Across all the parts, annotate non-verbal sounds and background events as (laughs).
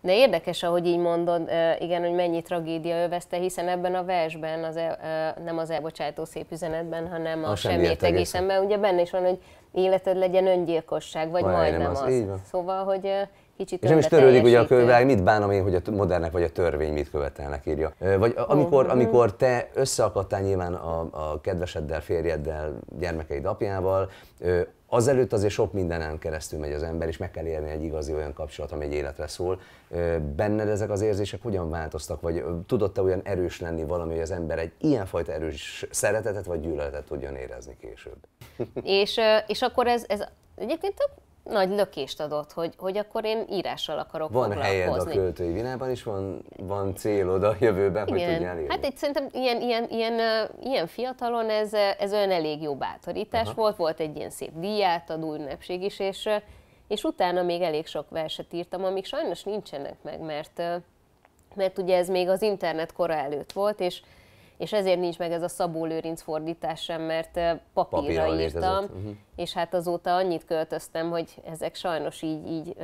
De érdekes, ahogy így mondod, igen, hogy mennyi tragédia övezte, hiszen ebben a versben, az el, nem az elbocsátó szép üzenetben, hanem a, a semmiért egészenben, ugye benne is van, hogy életed legyen öngyilkosság, vagy majdnem, majdnem az. az. Szóval, hogy kicsit És nem is törődik ugye a könyvvilág, mit bánom én, hogy a modernek vagy a törvény mit követelnek, írja. Vagy amikor, uh-huh. amikor te összeakadtál nyilván a, a kedveseddel, férjeddel, gyermekeid apjával, azelőtt azért sok mindenen keresztül megy az ember, és meg kell élni egy igazi olyan kapcsolat, ami egy életre szól. Benned ezek az érzések hogyan változtak, vagy tudott te olyan erős lenni valami, hogy az ember egy ilyenfajta erős szeretetet vagy gyűlöletet tudjon érezni később? (laughs) és, és akkor ez, ez egyébként nagy lökést adott, hogy, hogy akkor én írással akarok Van helyed a költői világban is, van, van célod a jövőben, Igen. hogy tudjál írni? Hát egy szerintem ilyen, ilyen, ilyen, ilyen fiatalon ez, ez olyan elég jó bátorítás Aha. volt, volt egy ilyen szép díjátadó ünnepség is, és, és utána még elég sok verset írtam, amik sajnos nincsenek meg, mert, mert ugye ez még az internet kora előtt volt, és és ezért nincs meg ez a Szabó Lőrinc fordítás sem, mert papírra írtam, uh-huh. és hát azóta annyit költöztem, hogy ezek sajnos így, így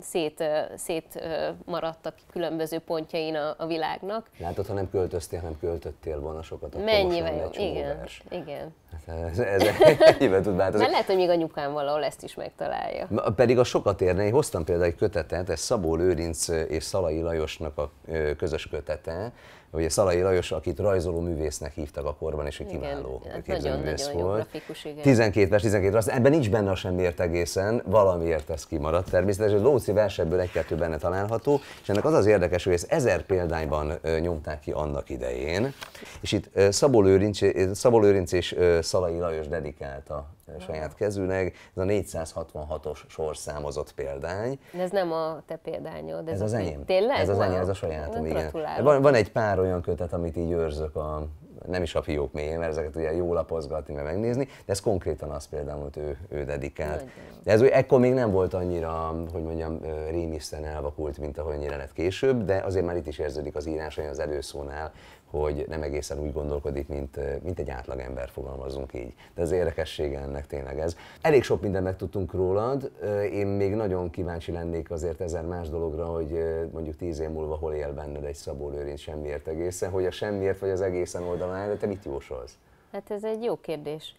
szét, szét maradtak különböző pontjain a, a világnak. Látod, ha nem költöztél, hanem költöttél volna sokat, akkor Mennyivel jobb, igen, vers. igen. Hát ez, ez ennyiben tud változni. Mert lehet, hogy még anyukám valahol ezt is megtalálja. Pedig a sokat érne, én hoztam például egy kötetet, ez Szabó Lőrinc és Szalai Lajosnak a közös kötete, ugye Szalai Lajos, akit rajzoló művésznek hívtak a korban, és egy kiváló hát képzőművész nagyon, volt. Grafikus, igen. 12 vers, 12 vers, ebben nincs benne a semmiért egészen, valamiért ez kimaradt természetesen. Lóci versebből egy-kettő benne található, és ennek az az érdekes, hogy ezt ezer példányban nyomták ki annak idején, és itt Szabó Lőrinc, Szabó Lőrinc és Szalai Lajos dedikálta saját kezűnek, ez a 466-os sorszámozott példány. De ez nem a te példányod, ez, ez az enyém. Tényleg? Ez az enyém, ez a sajátom, igen. Van, van egy pár olyan kötet, amit így őrzök a, nem is a fiók mélyén, mert ezeket ugye jó lapozgatni, meg megnézni, de ez konkrétan az például, hogy ő, ő dedikált. De ez ekkor még nem volt annyira, hogy mondjam, rémiszten elvakult, mint ahogy lett később, de azért már itt is érződik az írás, az előszónál, hogy nem egészen úgy gondolkodik, mint, mint egy átlagember, fogalmazunk így. De az érdekessége ennek tényleg ez. Elég sok mindent megtudtunk rólad, én még nagyon kíváncsi lennék azért ezer más dologra, hogy mondjuk tíz év múlva hol él benned egy Szabó Lőrinc semmiért egészen, hogy a semmiért vagy az egészen oldalán, de te mit jósolsz? Hát ez egy jó kérdés.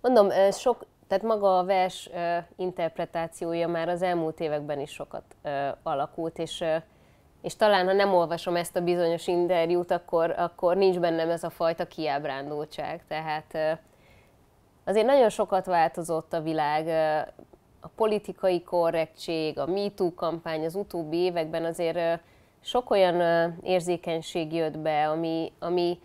Mondom, sok, tehát maga a vers interpretációja már az elmúlt években is sokat alakult, és és talán, ha nem olvasom ezt a bizonyos interjút, akkor, akkor nincs bennem ez a fajta kiábrándultság. Tehát azért nagyon sokat változott a világ, a politikai korrektség, a MeToo kampány az utóbbi években azért sok olyan érzékenység jött be, ami, ami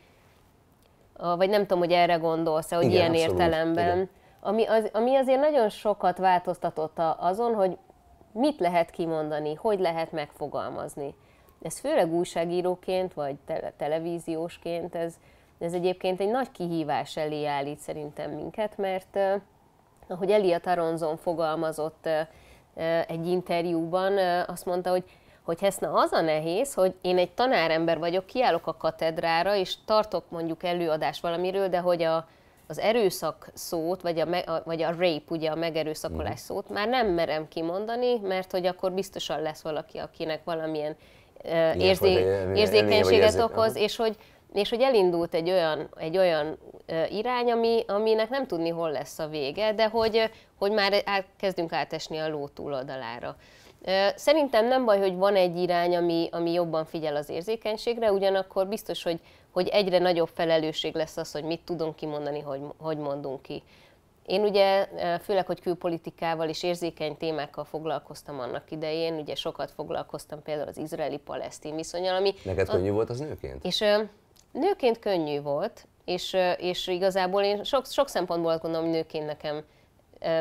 vagy nem tudom, hogy erre gondolsz-e, hogy Igen, ilyen abszolút. értelemben, Ami, az, ami azért nagyon sokat változtatott azon, hogy mit lehet kimondani, hogy lehet megfogalmazni ez főleg újságíróként, vagy te- televíziósként, ez, ez egyébként egy nagy kihívás elé állít szerintem minket, mert ahogy Elia Taronzon fogalmazott egy interjúban, azt mondta, hogy hogy Heszna az a nehéz, hogy én egy tanárember vagyok, kiállok a katedrára, és tartok mondjuk előadást valamiről, de hogy a, az erőszak szót, vagy a, a, vagy a rape, ugye a megerőszakolás mm. szót már nem merem kimondani, mert hogy akkor biztosan lesz valaki, akinek valamilyen érzé, érzékenységet okoz, és hogy, és hogy elindult egy olyan, egy olyan irány, ami, aminek nem tudni, hol lesz a vége, de hogy, hogy már át, kezdünk átesni a ló túloldalára. Szerintem nem baj, hogy van egy irány, ami, ami jobban figyel az érzékenységre, ugyanakkor biztos, hogy, hogy egyre nagyobb felelősség lesz az, hogy mit tudunk kimondani, hogy, hogy mondunk ki. Én ugye főleg, hogy külpolitikával és érzékeny témákkal foglalkoztam annak idején, ugye sokat foglalkoztam például az izraeli-palesztin viszonyal, ami... Neked a, könnyű volt az nőként? És nőként könnyű volt, és, és igazából én sok, sok szempontból azt gondolom, hogy nőként nekem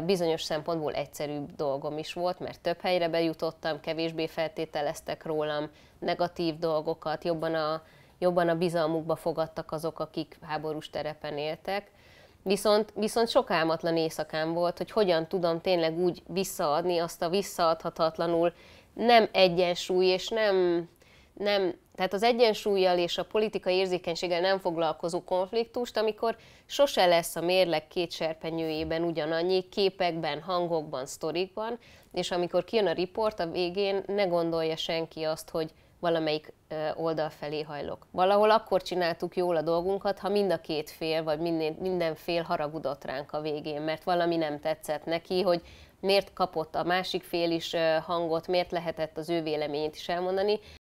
bizonyos szempontból egyszerűbb dolgom is volt, mert több helyre bejutottam, kevésbé feltételeztek rólam negatív dolgokat, jobban a, jobban a bizalmukba fogadtak azok, akik háborús terepen éltek. Viszont, viszont sok álmatlan éjszakám volt, hogy hogyan tudom tényleg úgy visszaadni azt a visszaadhatatlanul nem egyensúly, és nem, nem tehát az egyensúlyjal és a politikai érzékenységgel nem foglalkozó konfliktust, amikor sose lesz a mérleg két serpenyőjében ugyanannyi, képekben, hangokban, sztorikban, és amikor kijön a riport, a végén ne gondolja senki azt, hogy valamelyik oldal felé hajlok. Valahol akkor csináltuk jól a dolgunkat, ha mind a két fél, vagy minden, minden fél haragudott ránk a végén, mert valami nem tetszett neki, hogy miért kapott a másik fél is hangot, miért lehetett az ő véleményét is elmondani,